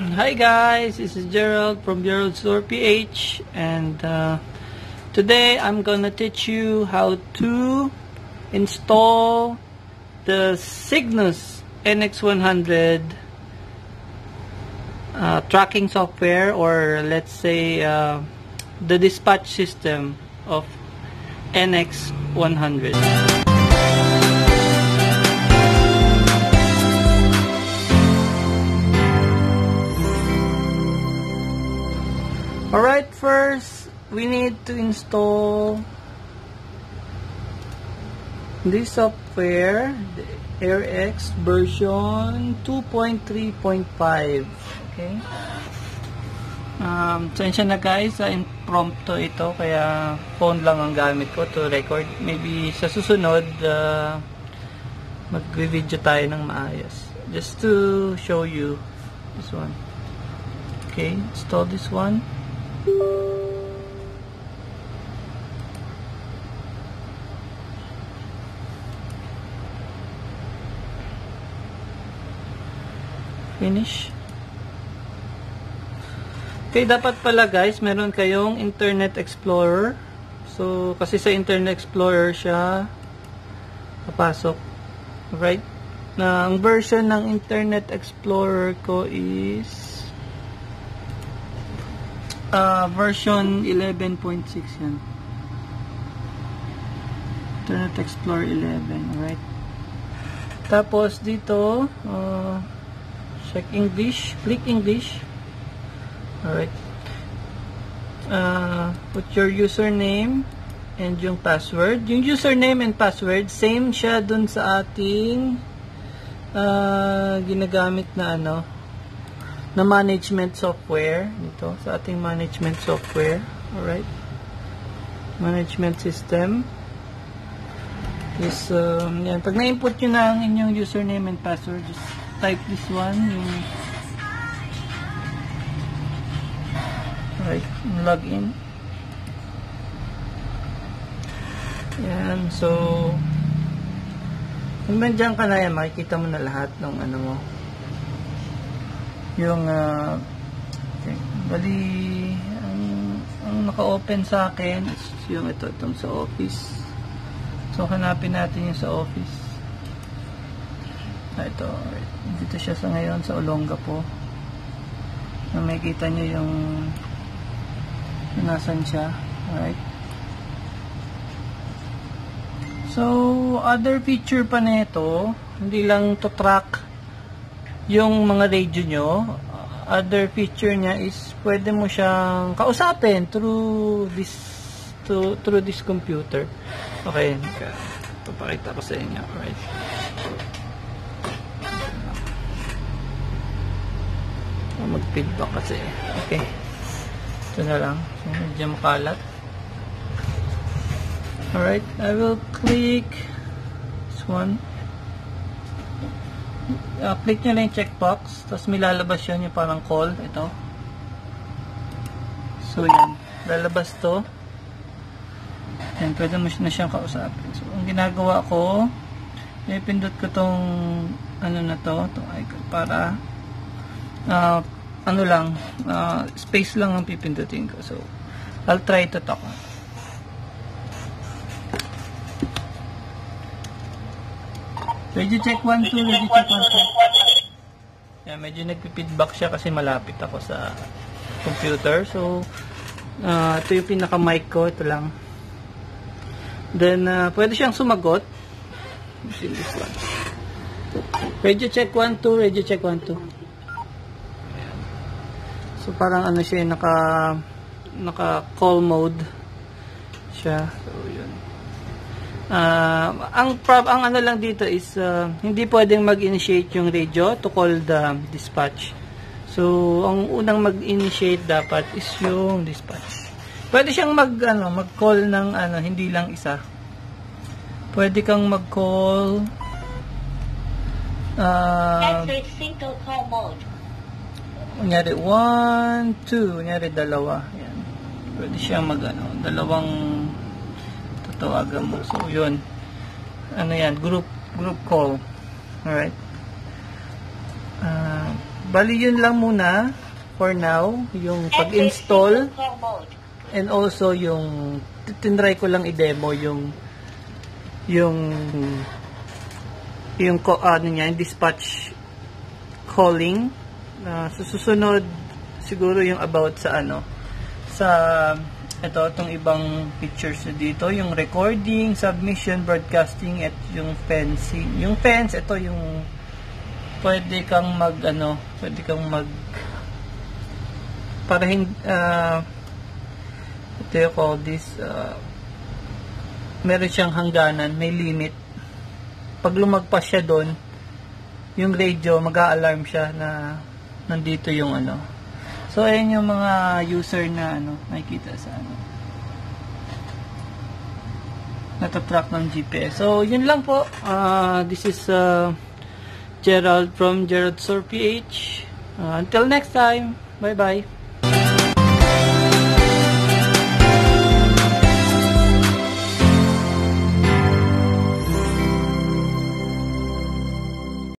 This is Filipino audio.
Hi guys, this is Gerald from Gerald Store PH and uh, today I'm gonna teach you how to install the Cygnus NX100 uh, tracking software or let's say uh, the dispatch system of NX100. Alright, first we need to install this software, the AirX version 2.3.5. Okay? Um, sensya na guys, sa impromptu ito, kaya phone lang ang gamit ko to record. Maybe sa susunod, uh, mag-video tayo ng maayos. Just to show you this one. Okay, install this one. Finish. Okay, dapat pala guys, meron kayong Internet Explorer. So, kasi sa Internet Explorer siya papasok. Right? Na ang version ng Internet Explorer ko is Uh, version 11.6 yan. Internet Explorer 11, right? Tapos dito, uh, check English, click English. Alright. Uh, put your username and yung password. Yung username and password, same siya dun sa ating uh, ginagamit na ano, na management software dito sa ating management software. Alright. Management system. Is um, yan. Pag na-input nyo na ang inyong username and password just type this one. Yung alright login. Yan so kung nandiyan ka na yan makikita mo na lahat ng ano mo yung uh, bali ang, ang naka-open sa akin yung ito itong sa office. So hanapin natin yung sa office. Ah, ito dito siya sa ngayon sa Olonga po. Na makikita nyo yung nasan siya right so other feature pa nito hindi lang to track yung mga radio nyo, other feature niya is pwede mo siyang kausapin through this to, through this computer. Okay, papakita ko sa inyo. Right. Mag-feedback kasi. Okay. Ito na lang. So, medyo makalat. Alright, I will click this one uh, click nyo lang yung checkbox tapos may lalabas yun yung parang call ito. So yan. Lalabas to. Yan pwede mo na siyang kausapin. So ang ginagawa ko ipindot ko tong ano na to tong icon para uh, ano lang uh, space lang ang pipindutin ko. So I'll try to talk Radio check 1, 2, radio check 1, 2. Yeah, medyo nagpi-feedback siya kasi malapit ako sa computer. So, uh, ito yung pinaka-mic ko. Ito lang. Then, uh, pwede siyang sumagot. In this one. Radio check 1, 2, radio check 1, 2. So, parang ano siya, naka naka call mode siya. So. Uh, ang prob ang ano lang dito is uh, hindi pwedeng mag-initiate yung radio to call the dispatch. So, ang unang mag-initiate dapat is yung dispatch. Pwede siyang mag ano, mag-call ng ano, hindi lang isa. Pwede kang mag-call uh, single call mode. Kunyari, 1, 2, kunyari dalawa. Yan. Pwede siyang mag ano, dalawang tawagan mo. So, yun. Ano yan? Group, group call. Alright. Uh, Bali, yun lang muna for now. Yung pag-install. And also, yung tinry ko lang i-demo yung yung yung ko ano niya, yung dispatch calling. sa susunod, siguro yung about sa ano, sa ito, itong ibang pictures dito, yung recording, submission, broadcasting, at yung fencing. Yung fence, ito yung pwede kang mag, ano, pwede kang mag para hindi, uh, what do you call this, uh, meron siyang hangganan, may limit. Pag lumagpas siya doon, yung radio, mag-a-alarm siya na nandito yung ano, So, ayan yung mga user na ano, nakikita sa ano. Natatrack ng GPS. So, yun lang po. Uh, this is uh, Gerald from Gerald Sor PH. Uh, until next time. Bye-bye.